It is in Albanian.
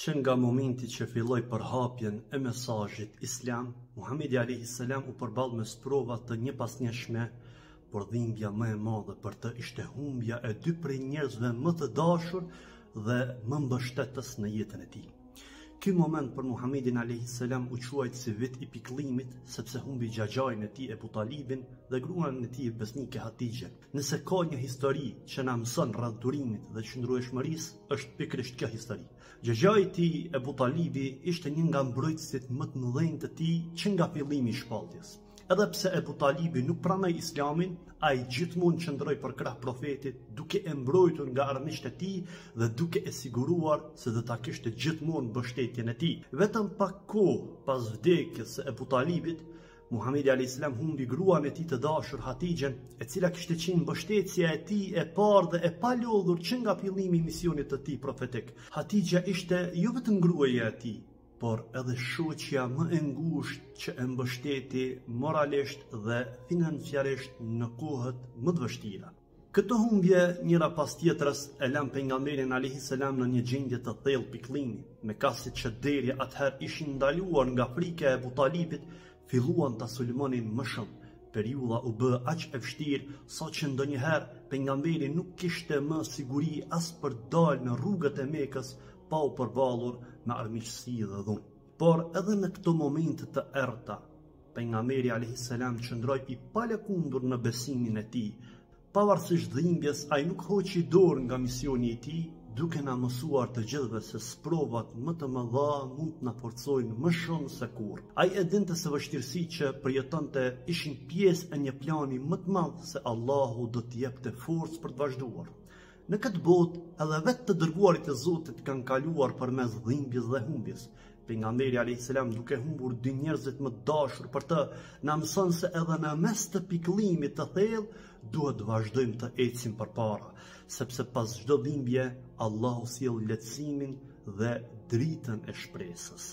Që nga momenti që filloi përhapjen e mesazhit islam, Muhamedi alejhi selam u përball me sprova të njëpasnjëshme, por dhimbja më e madhe për të ishte humbja e dy prej njerëzve më të dashur dhe më mbështetës në jetën e tij. Ky moment për Muhamedin alejhi selam u quajt si vit i pikëllimit, sepse humbi xhaxhain e tij Ebu Talibin dhe gruan e tij besnike Hatixhen. Nëse ka një histori që na mëson rreth durimit dhe qëndrueshmërisë, është pikërisht kjo histori. Xhaxhai i tij, Ebu Talibi, ishte një nga mbrojtësit më të mëdhenj të tij që nga fillimi i shpalljes. Edhe pse Ebu Talibi nuk pranoi Islamin, ai gjithmonë qëndroi përkrah Profetit, duke e mbrojtur nga armiqtë e tij dhe duke e siguruar se do ta kishte gjithmonë mbështetjen e tij. Vetëm pak kohë pas vdekjes së Ebu Talibit, Muhamedi alejhi selam humbi gruan e tij të dashur Hatixhen, e cila kishte qenë mbështetësja e tij e parë dhe e palodhur që nga fillimi i misionit të tij profetik. Hatixha ishte jo vetëm gruaja e tij, por edhe shoqja më e ngushtë që e mbështeti moralisht dhe financiarisht në kohët më të vështira. Këto humbje njëra pas tjetrës e lanë pejgamberin alejhi selam në një gjendje të thellë pikëllimi. Mekasit që deri atëherë ishin ndaluar nga frika e Ebu Talibit filluan ta sulmonin më shumë. Periudha u bë aq e vështirë saqë ndonjëherë pejgamberi nuk kishte më siguri as për të dalë në rrugët e Mekës pa u përballur me armiqësi dhe dhunë. Por edhe në këto momente të errëta, Pejgamberi alejhi selam qëndroi i palëkundur në besimin e tij. Pavarësisht dhimbjes, ai nuk hoqi dorë nga misioni i tij, duke na mësuar të gjithëve se sprovat më të mëdha mund të na forcojnë më shumë se kurrë. Ai e dinte se vështirësitë që përjetonte ishin pjesë e një plani më të madh se Allahu do t'i jepte forcë për të vazhduar. Në këtë botë, edhe vetë të dërguarit e Zotit kanë kaluar përmes dhimbjes dhe humbjes. Pejgamberi alejhi selam duke humbur dy njerëzit më të dashur për të, na mëson se edhe në mes të pikëllimit të thellë, duhet të vazhdojmë të ecim përpara, sepse pas çdo dhimbje, Allahu sjell lehtësimin dhe dritën e shpresës.